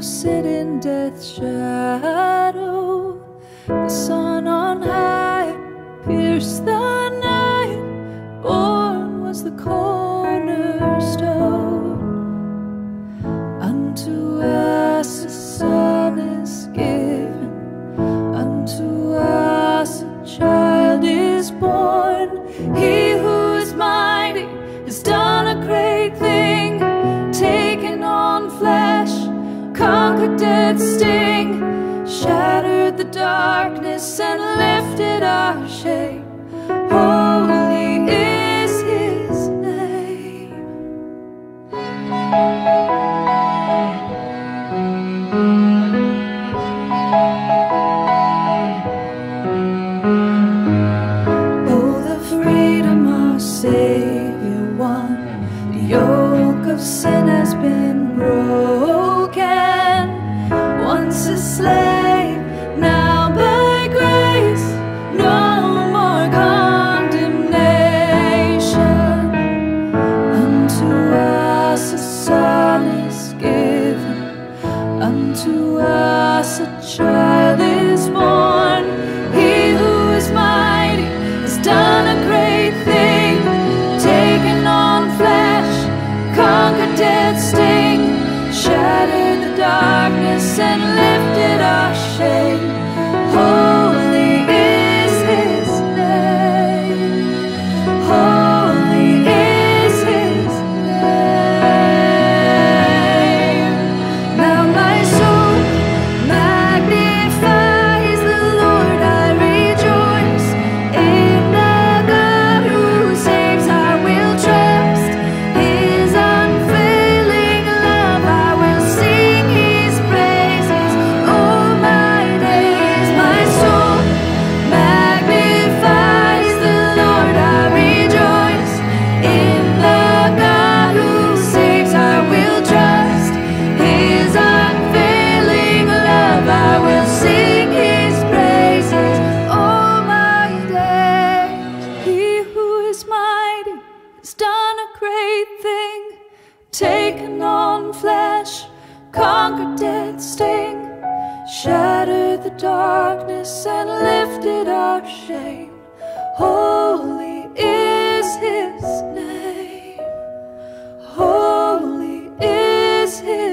sit in death's shadow. The dead sting shattered the dark. such a done a great thing, taken on flesh, conquered death's sting, shattered the darkness and lifted our shame. Holy is His name. Holy is His